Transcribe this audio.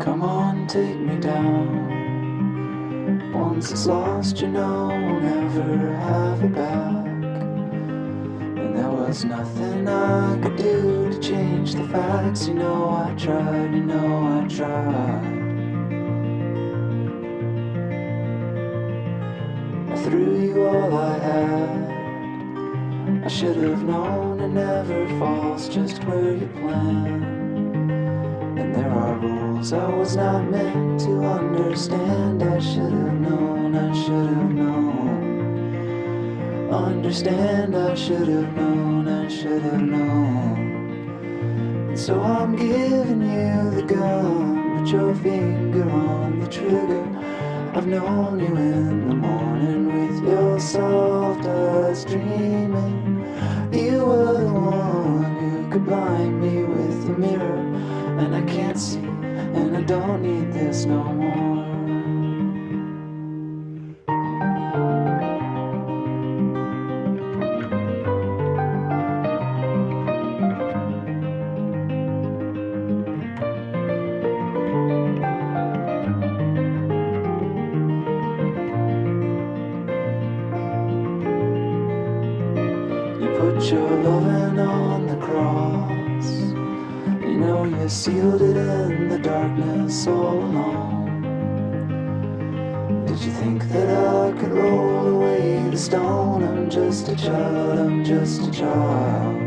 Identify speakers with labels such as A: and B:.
A: Come on, take me down. Once it's lost, you know we'll never have it back. And there was nothing I could do to change the facts. You know I tried, you know I tried. I threw you all I had. I should have known it never falls just where you plan. There I was not meant to understand. I should have known, I should have known. Understand, I should have known, I should have known. And so I'm giving you the gun, put your finger on the trigger. I've known you in the morning with your soft eyes dreaming. You were the one who could blind me with a mirror, and I can't see, this no more. You put your loving on the cross. Sealed it in the darkness all along. Did you think that I could roll away the stone? I'm just a child, I'm just a child.